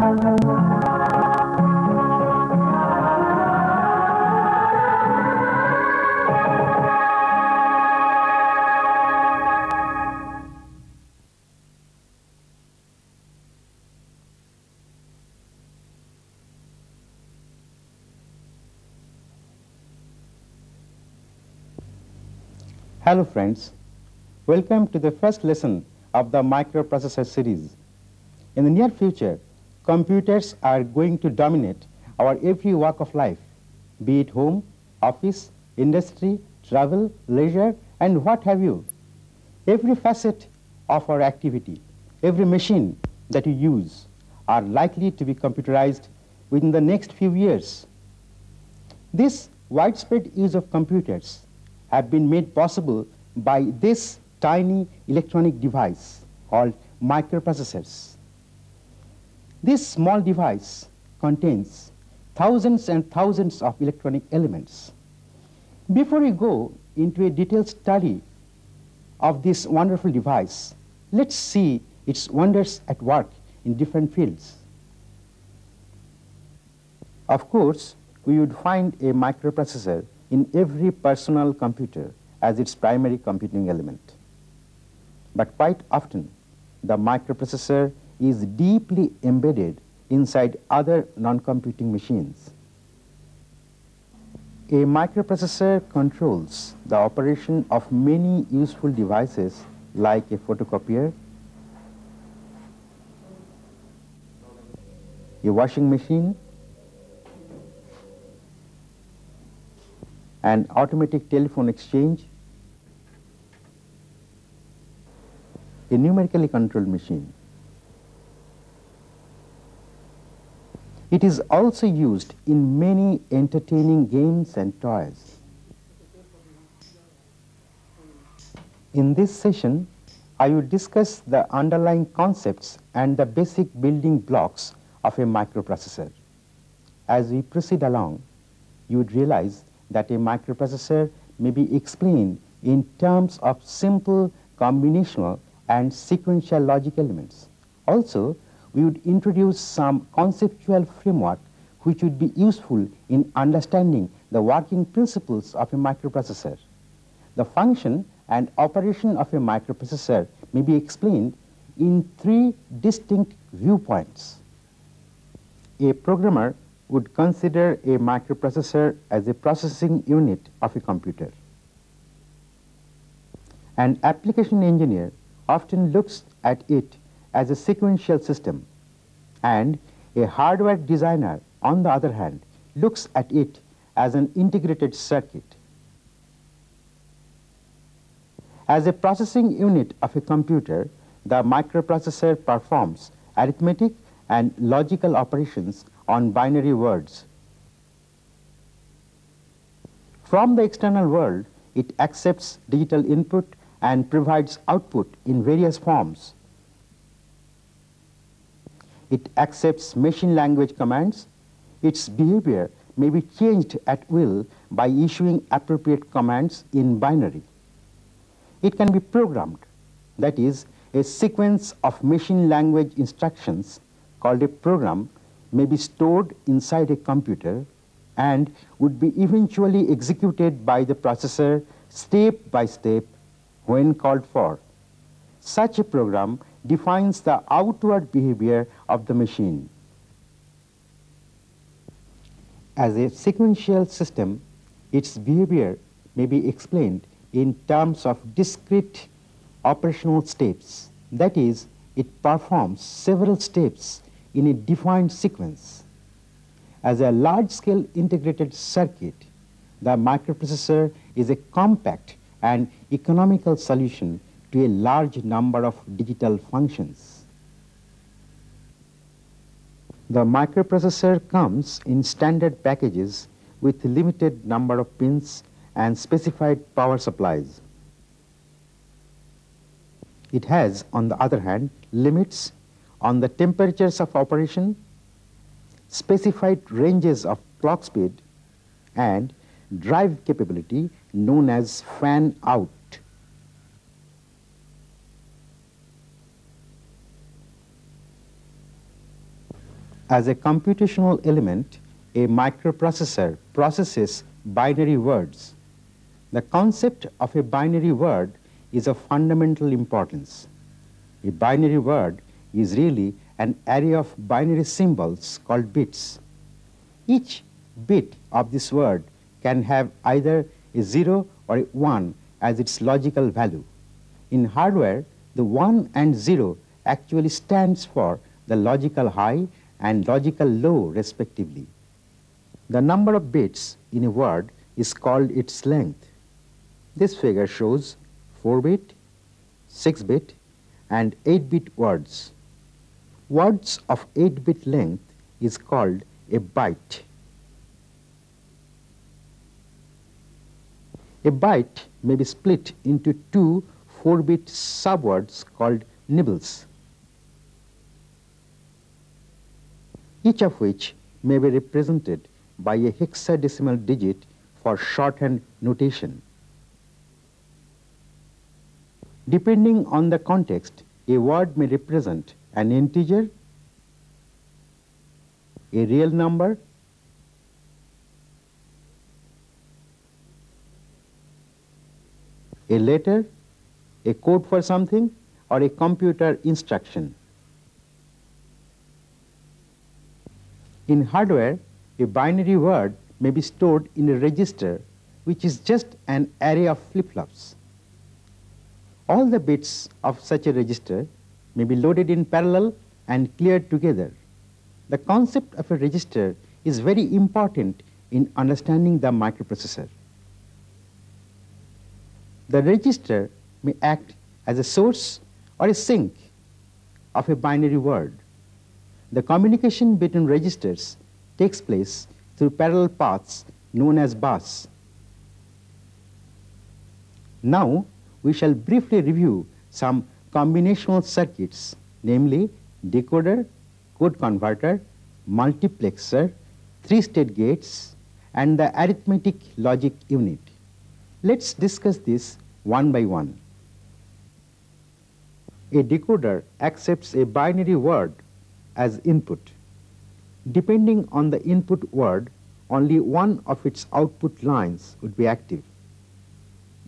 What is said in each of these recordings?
Hello friends, welcome to the first lesson of the microprocessor series. In the near future, computers are going to dominate our every walk of life, be it home, office, industry, travel, leisure, and what have you. Every facet of our activity, every machine that we use are likely to be computerized within the next few years. This widespread use of computers have been made possible by this tiny electronic device called microprocessors. This small device contains thousands and thousands of electronic elements. Before we go into a detailed study of this wonderful device, let's see its wonders at work in different fields. Of course, we would find a microprocessor in every personal computer as its primary computing element. But quite often, the microprocessor is deeply embedded inside other non-computing machines. A microprocessor controls the operation of many useful devices like a photocopier, a washing machine, an automatic telephone exchange, a numerically controlled machine. It is also used in many entertaining games and toys. In this session, I will discuss the underlying concepts and the basic building blocks of a microprocessor. As we proceed along, you would realize that a microprocessor may be explained in terms of simple combinational and sequential logic elements. Also, we would introduce some conceptual framework which would be useful in understanding the working principles of a microprocessor. The function and operation of a microprocessor may be explained in three distinct viewpoints. A programmer would consider a microprocessor as a processing unit of a computer. An application engineer often looks at it as a sequential system and a hardware designer, on the other hand, looks at it as an integrated circuit. As a processing unit of a computer, the microprocessor performs arithmetic and logical operations on binary words. From the external world, it accepts digital input and provides output in various forms. It accepts machine language commands. Its behavior may be changed at will by issuing appropriate commands in binary. It can be programmed, that is, a sequence of machine language instructions called a program may be stored inside a computer and would be eventually executed by the processor step by step when called for. Such a program defines the outward behavior of the machine. As a sequential system, its behavior may be explained in terms of discrete operational steps. That is, it performs several steps in a defined sequence. As a large-scale integrated circuit, the microprocessor is a compact and economical solution to a large number of digital functions. The microprocessor comes in standard packages with limited number of pins and specified power supplies. It has, on the other hand, limits on the temperatures of operation, specified ranges of clock speed, and drive capability known as fan As a computational element, a microprocessor processes binary words. The concept of a binary word is of fundamental importance. A binary word is really an array of binary symbols called bits. Each bit of this word can have either a 0 or a 1 as its logical value. In hardware, the 1 and 0 actually stands for the logical high and logical low respectively. The number of bits in a word is called its length. This figure shows 4-bit, 6-bit, and 8-bit words. Words of 8-bit length is called a byte. A byte may be split into two 4-bit subwords called nibbles, each of which may be represented by a hexadecimal digit for shorthand notation. Depending on the context, a word may represent an integer, a real number, a letter, a code for something, or a computer instruction. In hardware, a binary word may be stored in a register which is just an array of flip-flops. All the bits of such a register may be loaded in parallel and cleared together. The concept of a register is very important in understanding the microprocessor. The register may act as a source or a sink of a binary word. The communication between registers takes place through parallel paths known as bus. Now, we shall briefly review some combinational circuits, namely decoder, code converter, multiplexer, three-state gates, and the arithmetic logic unit. Let's discuss this one by one. A decoder accepts a binary word as input. Depending on the input word, only one of its output lines would be active.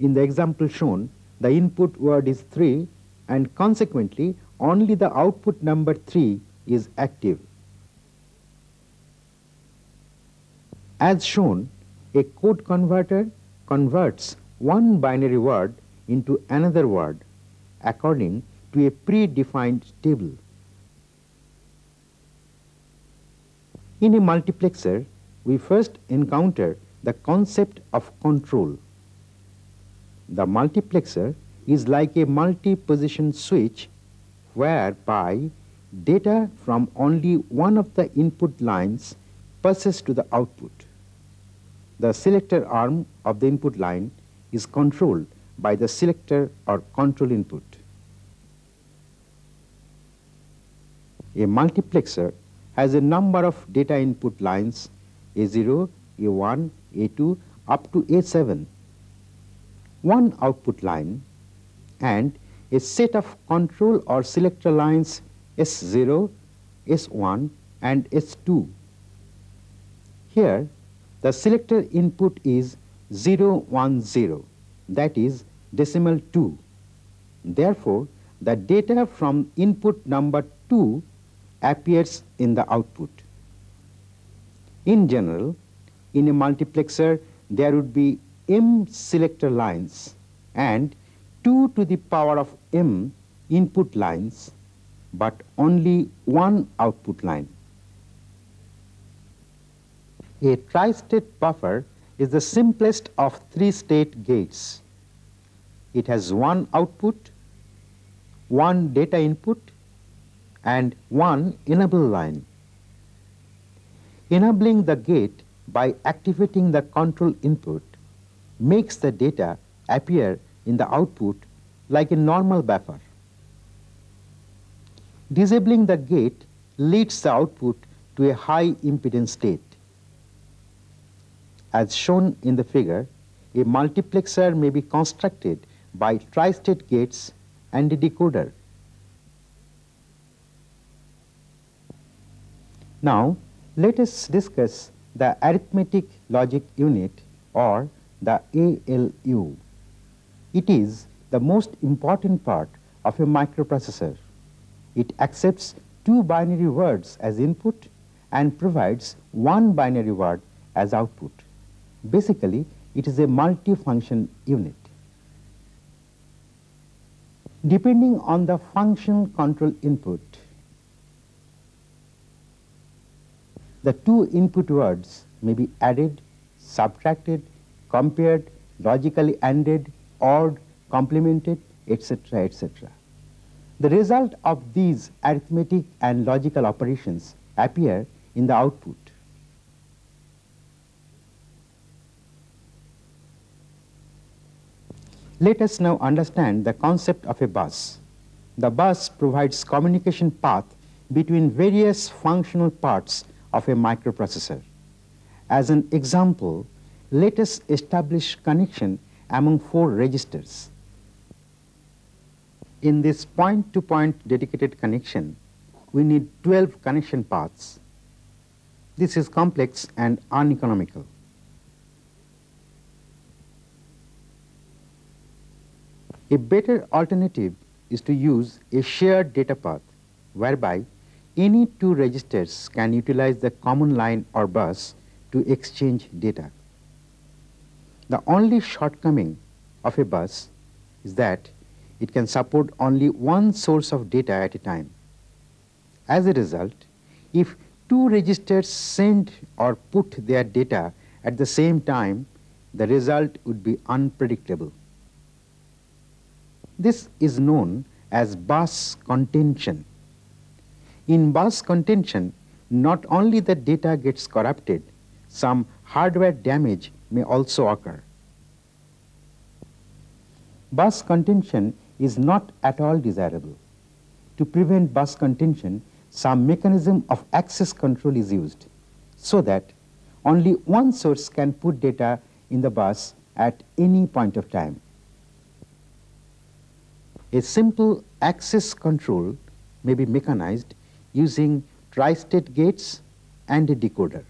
In the example shown, the input word is 3 and consequently only the output number 3 is active. As shown, a code converter converts one binary word into another word according to a predefined table. In a multiplexer, we first encounter the concept of control. The multiplexer is like a multi-position switch whereby data from only one of the input lines passes to the output. The selector arm of the input line is controlled by the selector or control input. A multiplexer has a number of data input lines A0, A1, A2 up to A7, one output line and a set of control or selector lines S0, S1 and S2. Here the selector input is 010 0 that is decimal 2. Therefore, the data from input number 2 appears in the output. In general, in a multiplexer, there would be m selector lines and 2 to the power of m input lines, but only one output line. A tri-state buffer is the simplest of three-state gates. It has one output, one data input, and one enable line. Enabling the gate by activating the control input makes the data appear in the output like a normal buffer. Disabling the gate leads the output to a high impedance state. As shown in the figure, a multiplexer may be constructed by tri-state gates and a decoder. Now, let us discuss the arithmetic logic unit or the ALU. It is the most important part of a microprocessor. It accepts two binary words as input and provides one binary word as output. Basically, it is a multifunction unit. Depending on the function control input, the two input words may be added, subtracted, compared, logically ANDed, ORed, complemented, etc., etc. The result of these arithmetic and logical operations appear in the output. Let us now understand the concept of a bus. The bus provides communication path between various functional parts of a microprocessor. As an example, let us establish connection among four registers. In this point-to-point -point dedicated connection, we need 12 connection paths. This is complex and uneconomical. A better alternative is to use a shared data path whereby any two registers can utilize the common line or bus to exchange data. The only shortcoming of a bus is that it can support only one source of data at a time. As a result, if two registers send or put their data at the same time, the result would be unpredictable. This is known as bus contention. In bus contention, not only the data gets corrupted, some hardware damage may also occur. Bus contention is not at all desirable. To prevent bus contention, some mechanism of access control is used so that only one source can put data in the bus at any point of time. A simple access control may be mechanized using tri-state gates and a decoder.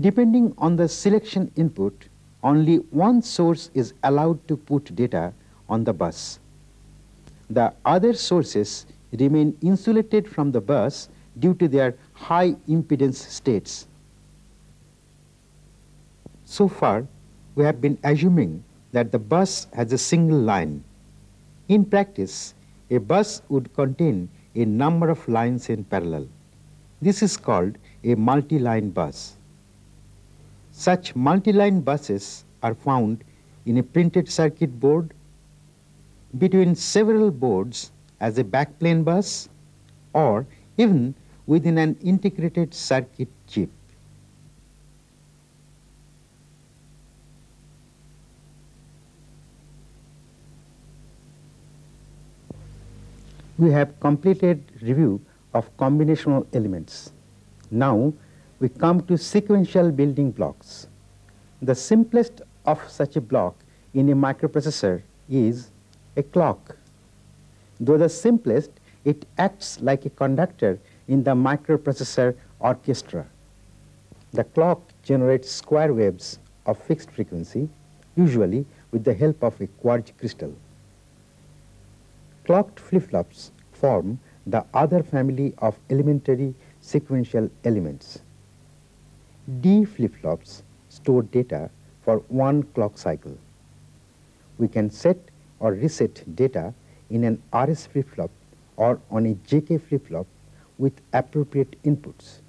Depending on the selection input, only one source is allowed to put data on the bus. The other sources remain insulated from the bus due to their high impedance states. So far, we have been assuming that the bus has a single line. In practice, a bus would contain a number of lines in parallel. This is called a multi-line bus. Such multi-line buses are found in a printed circuit board, between several boards as a backplane bus, or even within an integrated circuit chip. We have completed review of combinational elements. Now we come to sequential building blocks. The simplest of such a block in a microprocessor is a clock. Though the simplest, it acts like a conductor in the microprocessor orchestra. The clock generates square waves of fixed frequency, usually with the help of a quartz crystal. Clocked flip-flops form the other family of elementary sequential elements. D flip-flops store data for one clock cycle. We can set or reset data in an RS flip-flop or on a JK flip-flop with appropriate inputs.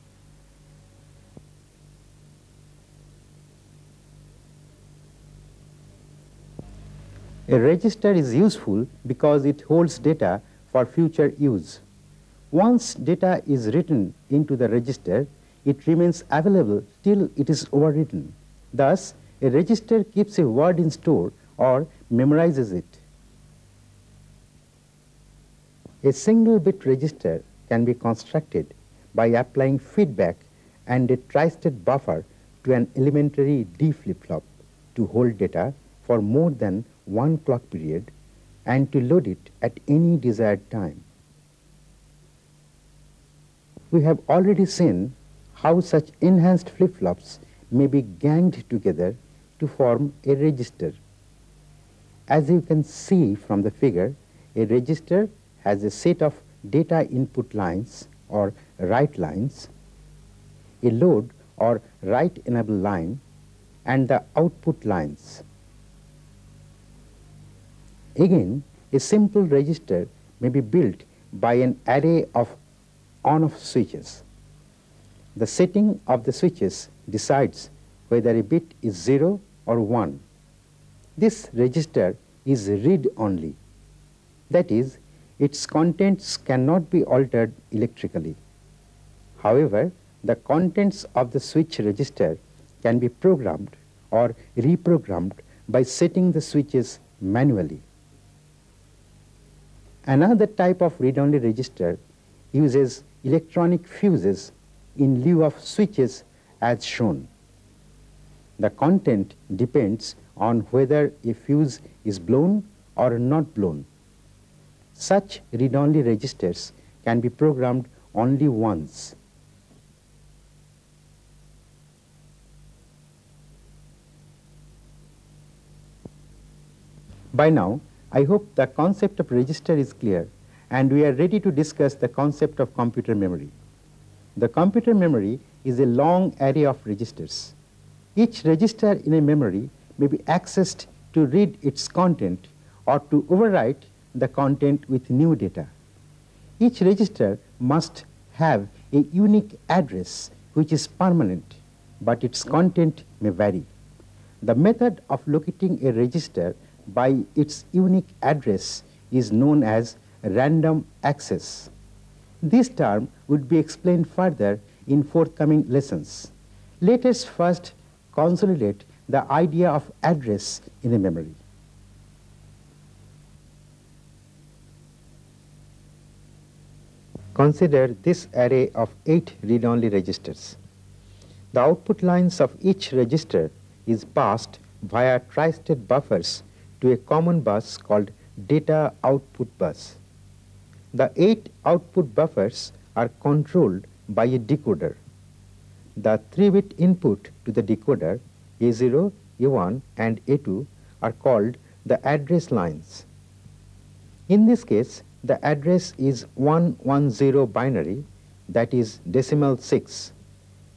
A register is useful because it holds data for future use. Once data is written into the register, it remains available till it is overwritten. Thus, a register keeps a word in store or memorizes it. A single bit register can be constructed by applying feedback and a tri-state buffer to an elementary D flip-flop to hold data for more than one clock period and to load it at any desired time. We have already seen how such enhanced flip-flops may be ganged together to form a register. As you can see from the figure, a register has a set of data input lines or write lines, a load or write enable line, and the output lines. Again, a simple register may be built by an array of on-off switches. The setting of the switches decides whether a bit is 0 or 1. This register is read-only. That is, its contents cannot be altered electrically. However, the contents of the switch register can be programmed or reprogrammed by setting the switches manually. Another type of read-only register uses electronic fuses in lieu of switches as shown. The content depends on whether a fuse is blown or not blown. Such read-only registers can be programmed only once. By now, I hope the concept of register is clear and we are ready to discuss the concept of computer memory. The computer memory is a long array of registers. Each register in a memory may be accessed to read its content or to overwrite the content with new data. Each register must have a unique address which is permanent, but its content may vary. The method of locating a register by its unique address is known as random access. This term would be explained further in forthcoming lessons. Let us first consolidate the idea of address in a memory. Consider this array of eight read-only registers. The output lines of each register is passed via tri-state buffers to a common bus called data output bus. The eight output buffers are controlled by a decoder. The 3-bit input to the decoder, A0, A1 and A2 are called the address lines. In this case, the address is 110 binary, that is decimal 6.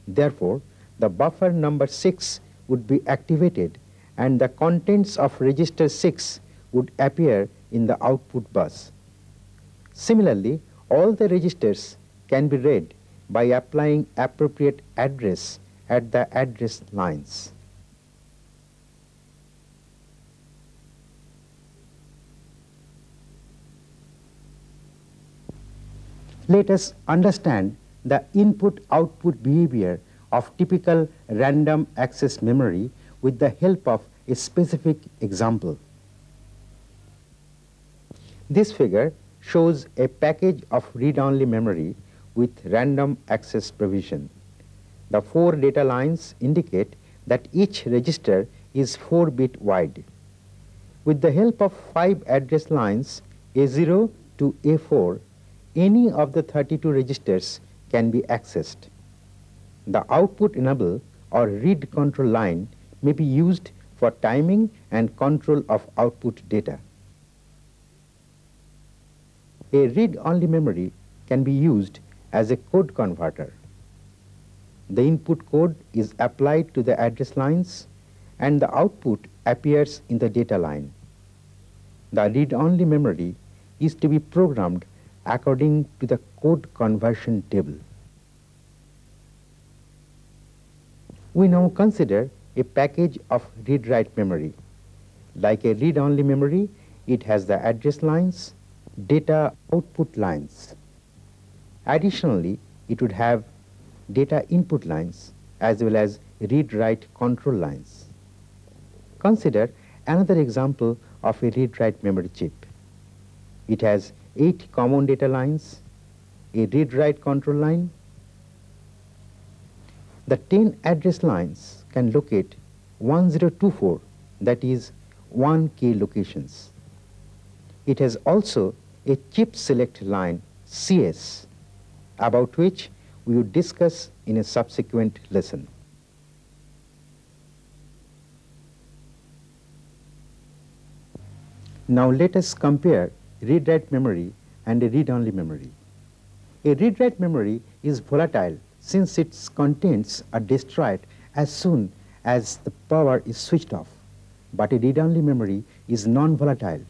Therefore, the buffer number 6 would be activated and the contents of register 6 would appear in the output bus. Similarly, all the registers can be read by applying appropriate address at the address lines. Let us understand the input-output behavior of typical random access memory with the help of a specific example. This figure shows a package of read-only memory with random access provision. The four data lines indicate that each register is 4-bit wide. With the help of five address lines A0 to A4, any of the 32 registers can be accessed. The output enable or read control line may be used for timing and control of output data. A read-only memory can be used as a code converter. The input code is applied to the address lines and the output appears in the data line. The read-only memory is to be programmed according to the code conversion table. We now consider a package of read-write memory. Like a read-only memory, it has the address lines, data output lines. Additionally, it would have data input lines as well as read-write control lines. Consider another example of a read-write memory chip. It has eight common data lines, a read-write control line. The 10 address lines can locate 1024, that is 1K locations. It has also a chip select line CS, about which we would discuss in a subsequent lesson. Now let us compare read-write memory and a read-only memory. A read-write memory is volatile since its contents are destroyed as soon as the power is switched off, but a read-only memory is non-volatile.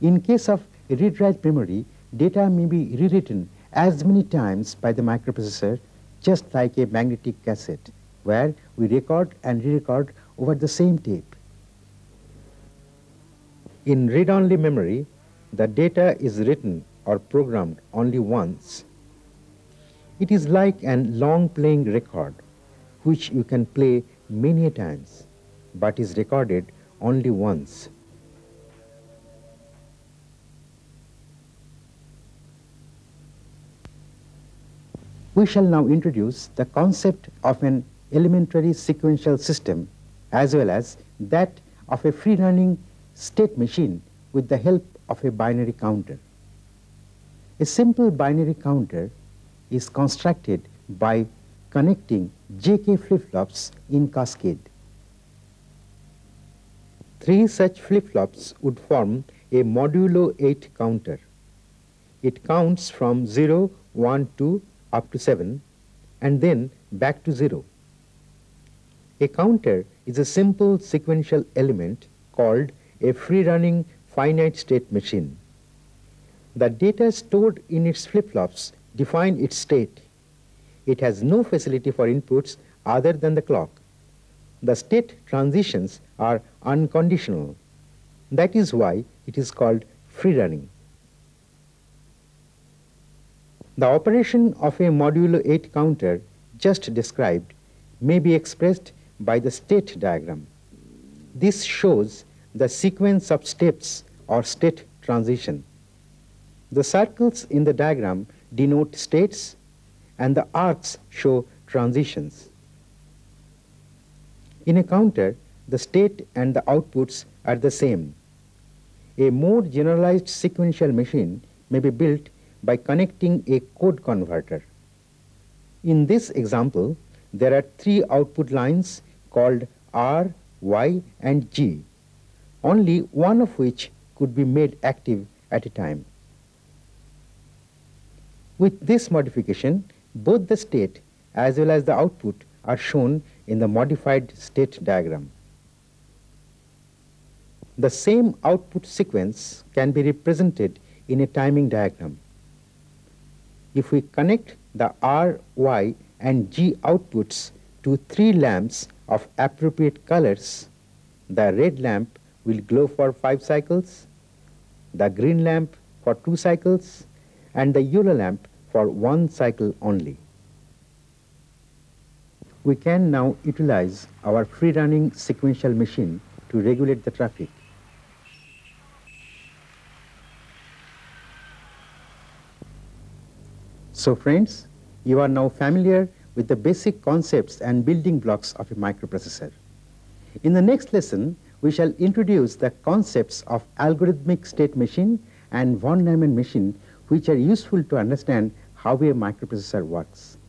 In case of a read-write memory, data may be rewritten as many times by the microprocessor just like a magnetic cassette where we record and re-record over the same tape. In read-only memory, the data is written or programmed only once. It is like an long playing record which you can play many times but is recorded only once. We shall now introduce the concept of an elementary sequential system as well as that of a free-running state machine with the help of a binary counter. A simple binary counter is constructed by connecting JK flip-flops in cascade. Three such flip-flops would form a modulo 8 counter. It counts from 0, 1, 2 up to 7 and then back to 0. A counter is a simple sequential element called a free-running finite state machine. The data stored in its flip-flops define its state. It has no facility for inputs other than the clock. The state transitions are unconditional. That is why it is called free-running. The operation of a modulo 8 counter just described may be expressed by the state diagram. This shows the sequence of steps or state transition. The circles in the diagram denote states and the arcs show transitions. In a counter, the state and the outputs are the same. A more generalized sequential machine may be built by connecting a code converter. In this example, there are three output lines called R, Y and G only one of which could be made active at a time. With this modification, both the state as well as the output are shown in the modified state diagram. The same output sequence can be represented in a timing diagram. If we connect the R, Y and G outputs to three lamps of appropriate colors, the red lamp will glow for 5 cycles, the green lamp for 2 cycles, and the yellow lamp for 1 cycle only. We can now utilize our free-running sequential machine to regulate the traffic. So friends, you are now familiar with the basic concepts and building blocks of a microprocessor. In the next lesson, we shall introduce the concepts of algorithmic state machine and von Neumann machine which are useful to understand how a microprocessor works.